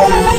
Oh,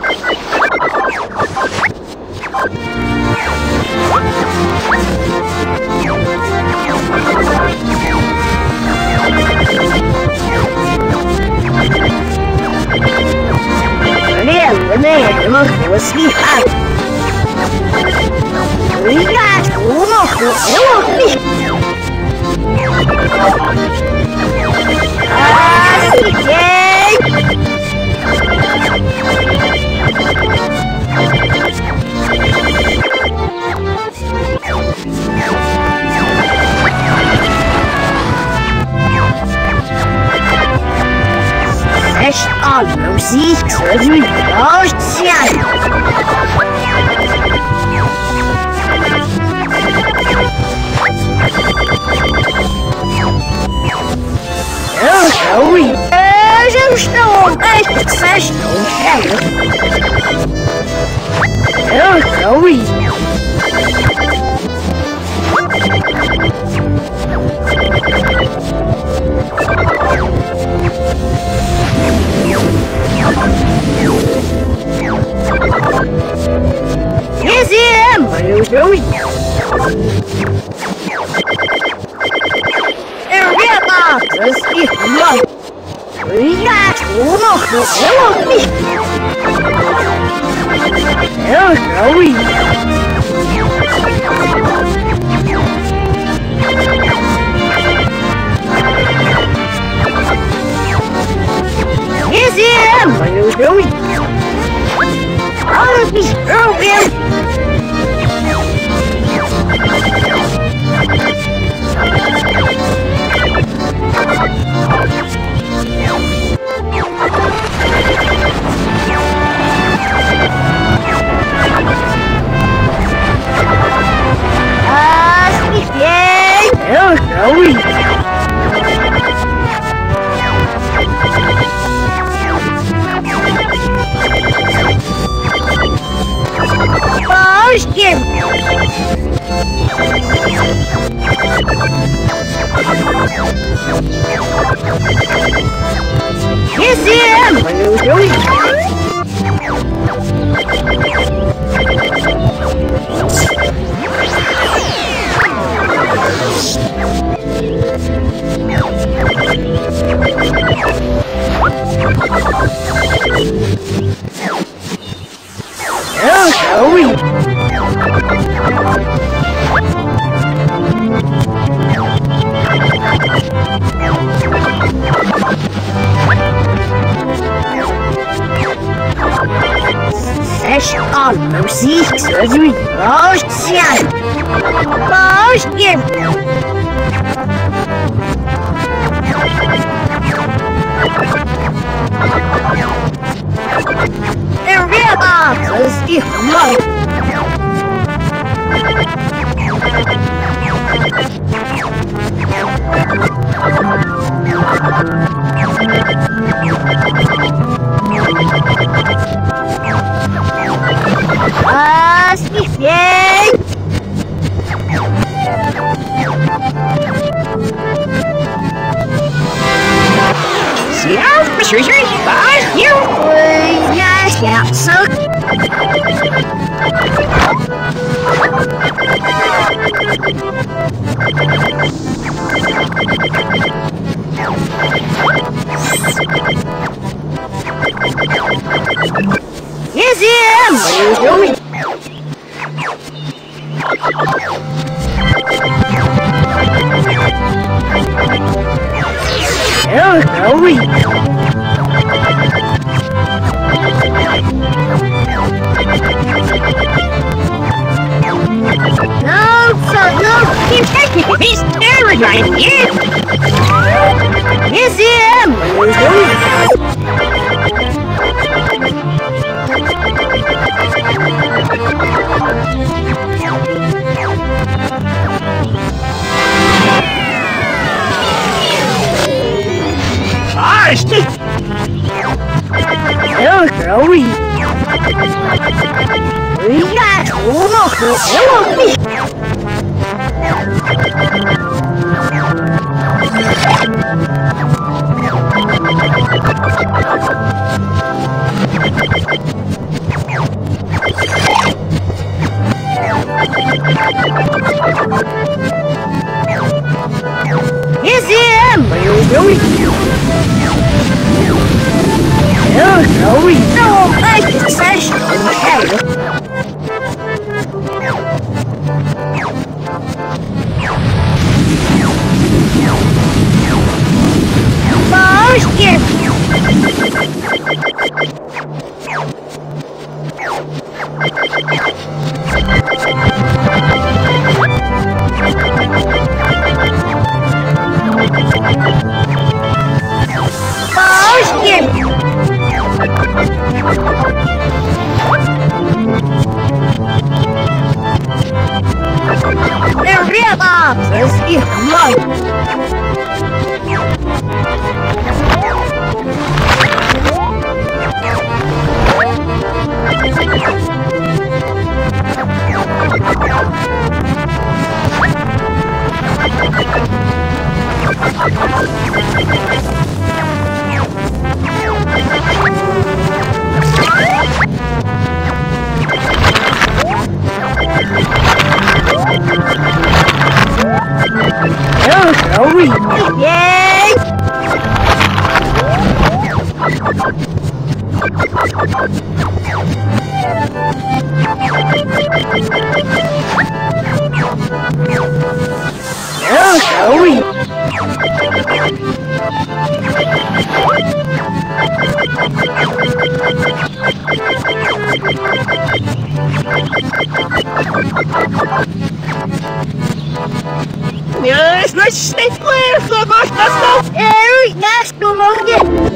Ja, ich muss 谁？Fresh on Ah, okay. see the ocean. snel. Oh, sorry. Yes, I am. My name's Joey. Ребята, застряхнем. Я умаху, умаху. Oh, Joey. Yes, Yes, I am. Joey. Oh, Oxi! Oxi! They're real bombs! Shrishers, guys, you! Uh, yes, yeah, so... Sir, no. He's staring at you. Yes, The Yes, Motion! Oh, hurry! Yes, let's stay clear, so much, let's go. Эй, наш помоги!